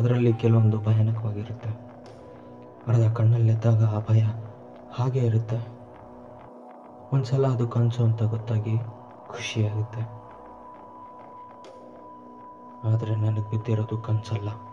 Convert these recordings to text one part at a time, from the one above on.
ಅದರಲ್ಲಿ ಕೆಲವೊಂದು ಭಯಾನಕವಾಗಿರುತ್ತೆ. ಅರ್ಧ ಕಣ್ಣಲ್ಲಿದ್ದಾಗ ಆ ಭಯ ಹಾಗೇ ಇರುತ್ತೆ. ಒಂದ್ಸಲ ಅದು ಕನಸು ಅಂತ ಗೊತ್ತಾಗಿ ಖುಷಿಯಾಗುತ್ತೆ. ಆದರೆ ನನಗೆ ಬಿದ್ದಿರೋದು ಕನಸಲ್ಲ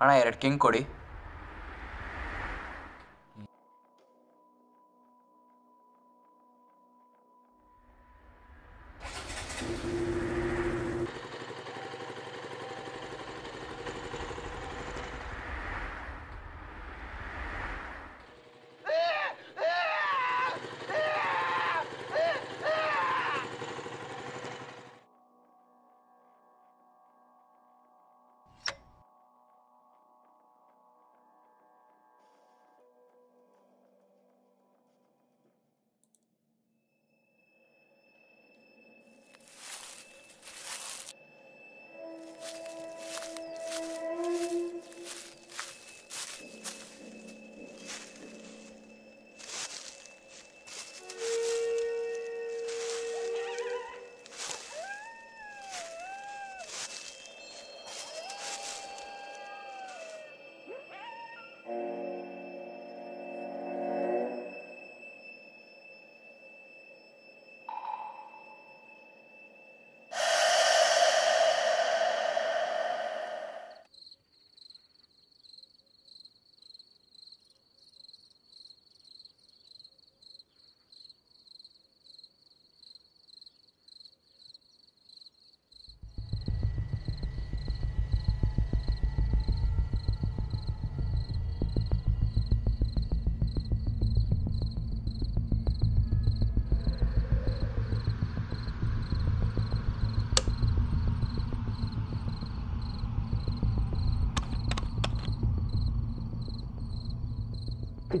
ಅಣ್ಣ ಎರಡು ಕಿಂಗ್ ಕೊಡಿ. Yeah.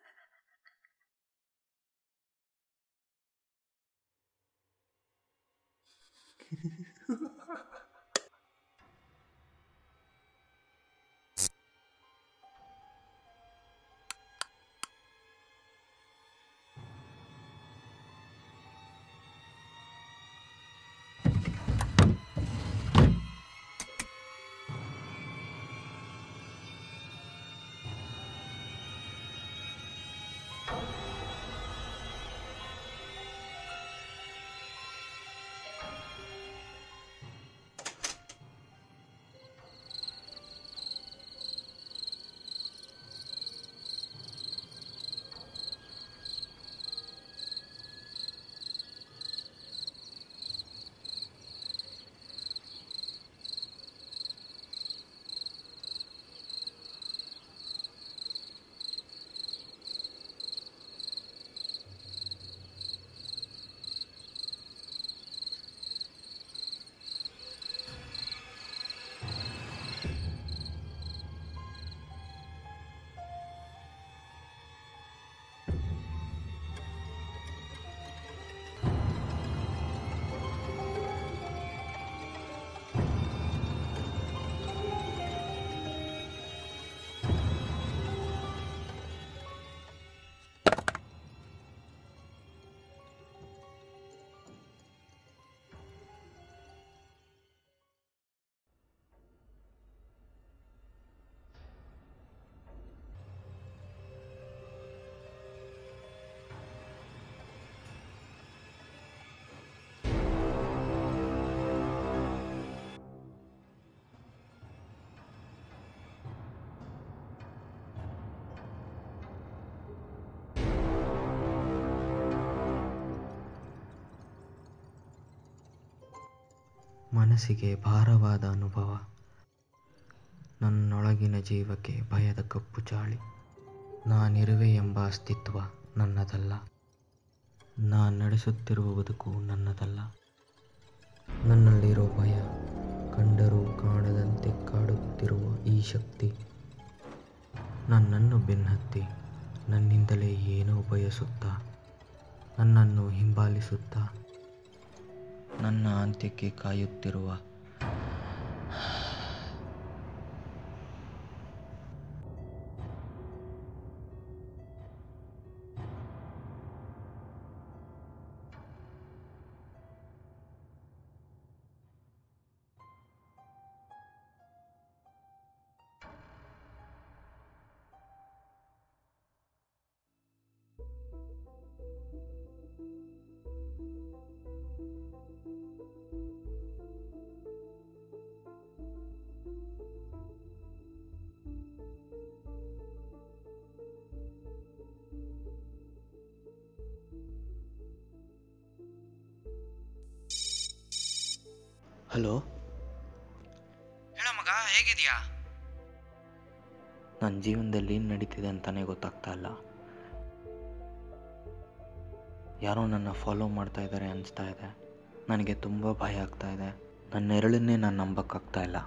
ಮನಸ್ಸಿಗೆ ಭಾರವಾದ ಅನುಭವ. ನನ್ನೊಳಗಿನ ಜೀವಕ್ಕೆ ಭಯದ ಕಪ್ಪು ಚಾಳಿ. ನಾನಿರುವೆ ಎಂಬ ಅಸ್ತಿತ್ವ ನನ್ನದಲ್ಲ. ನಾನು ನಡೆಸುತ್ತಿರುವ ನನ್ನದಲ್ಲ. ನನ್ನಲ್ಲಿರೋ ಭಯ ಕಂಡರೂ ಕಾಣದಂತೆ ಕಾಡುತ್ತಿರುವ ಈ ಶಕ್ತಿ. ನನ್ನನ್ನು ಬೆನ್ನತ್ತಿ ನನ್ನಿಂದಲೇ ಏನೋ ಬಯಸುತ್ತಾ, ನನ್ನನ್ನು ಹಿಂಬಾಲಿಸುತ್ತಾ ನನ್ನ ಅಂತ್ಯಕ್ಕೆ ಕಾಯುತ್ತಿರುವ ಹಲೋ? ಹೇಳೋ ಮಗ ಹೇಗಿದ್ಯಾ? ನನ್ನ ಜೀವನದಲ್ಲಿ ಏನು ನಡೀತಿದೆ ಅಂತಾನೆ ಗೊತ್ತಾಗ್ತಾ ಇಲ್ಲ. ಯಾರೋ ನನ್ನ ಫಾಲೋ ಮಾಡ್ತಾ ಇದ್ದಾರೆ ಅನಿಸ್ತಾ ಇದೆ. ನನಗೆ ತುಂಬ ಭಯ ಆಗ್ತಾ ಇದೆ. ನನ್ನ ನೆರಳನ್ನೇ ನಾನು ನಂಬಕ್ಕಾಗ್ತಾ ಇಲ್ಲ.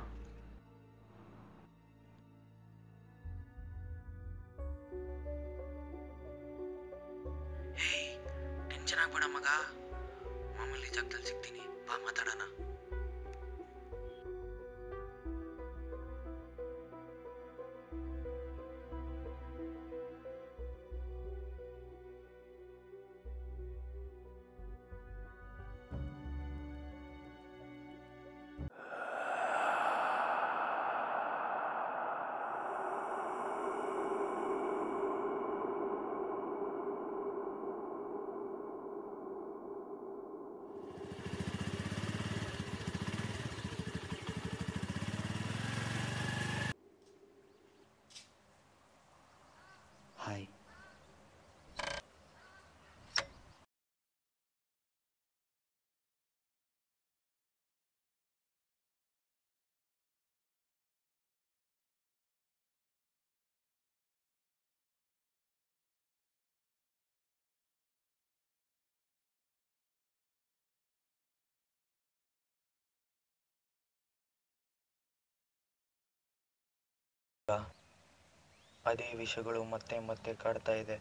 ಅದೇ ವಿಷಯಗಳು ಮತ್ತೆ ಮತ್ತೆ ಕಾಡ್ತಾ ಇದೆ.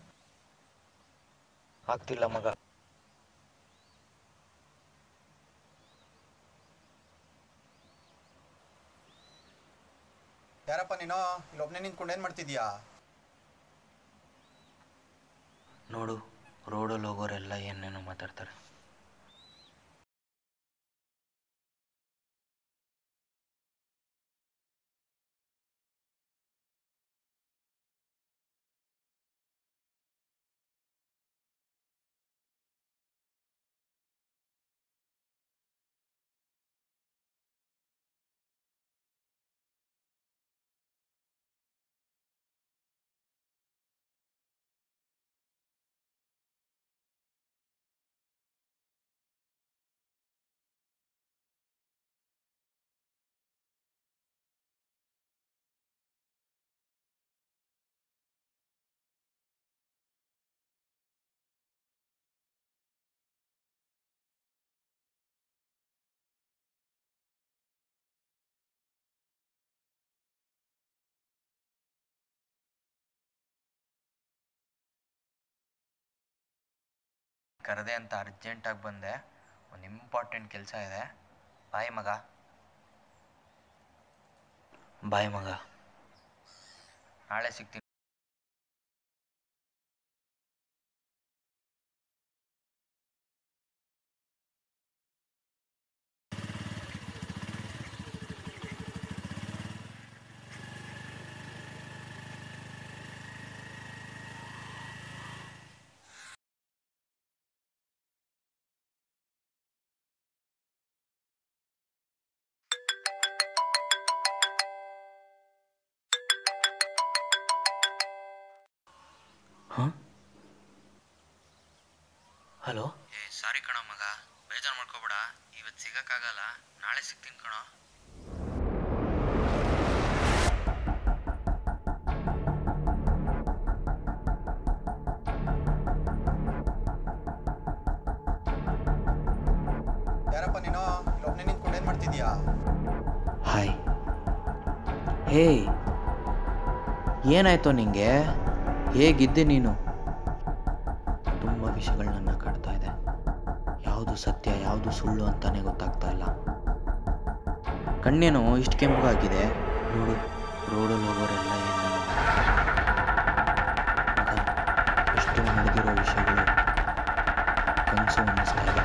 ಆಗ್ತಿಲ್ಲ ಮಗ. ಯಾರಪ್ಪ ನೀನು? ಇಲ್ಲಿ ಒಬ್ಬನೇ ನಿಂತ್ಕೊಂಡು ಏನ್ ಮಾಡ್ತಿದ್ಯಾ? ನೋಡು ರೋಡಲ್ಲಿ ಹೋಗೋರೆಲ್ಲ ಏನೇನೋ ಮಾತಾಡ್ತಾರೆ. ಕರೆದೆ ಅಂತ ಅರ್ಜೆಂಟಾಗಿ ಬಂದೆ. ಒಂದು ಇಂಪಾರ್ಟೆಂಟ್ ಕೆಲಸ ಇದೆ. ಬಾಯ್ ಮಗ. ಬಾಯ್ ಮಗ. ನಾಳೆ ಸಿಗ್ತೀನಿ. ಹಲೋ ಏ ಸಾರಿ ಕಣೋ ಮಗ. ಬೇಜಾರು ಮಾಡ್ಕೋಬೇಡ. ಇವತ್ತು ಸಿಗಕ್ಕಾಗಲ್ಲ. ನಾಳೆ ಸಿಗ್ತೀನಿ ಕಣೋ. ಯಾರಪ್ಪ ನೀನು? ಇಲ್ಲೊಬ್ಬನೇ ನಿಂತ್ಕೊಂಡು ಏನು ಮಾಡ್ತಿದ್ಯಾ? ಹಾಯ್ ಹೇ ಏನಾಯ್ತು ನಿಂಗೆ? ಹೇಗಿದ್ದೆ ನೀನು? ತುಂಬ ವಿಷಯಗಳನ್ನ ಕಾಡ್ತಾ ಇದೆ. ಯಾವುದು ಸತ್ಯ, ಯಾವುದು ಸುಳ್ಳು ಅಂತಾನೆ ಗೊತ್ತಾಗ್ತಾ ಇಲ್ಲ. ಕಣ್ಣೇನು ಇಷ್ಟು ಕೆಂಪಾಗಿದೆ ನೋಡು, ರೋಡಲ್ಲಿ ಹೋಗೋರೆಲ್ಲ ಏನು ಎಷ್ಟು ನಡೆದಿರೋ ವಿಷಯಗಳು ಕನಸು ಅನ್ನಿಸ್ತಾ ಇದೆ.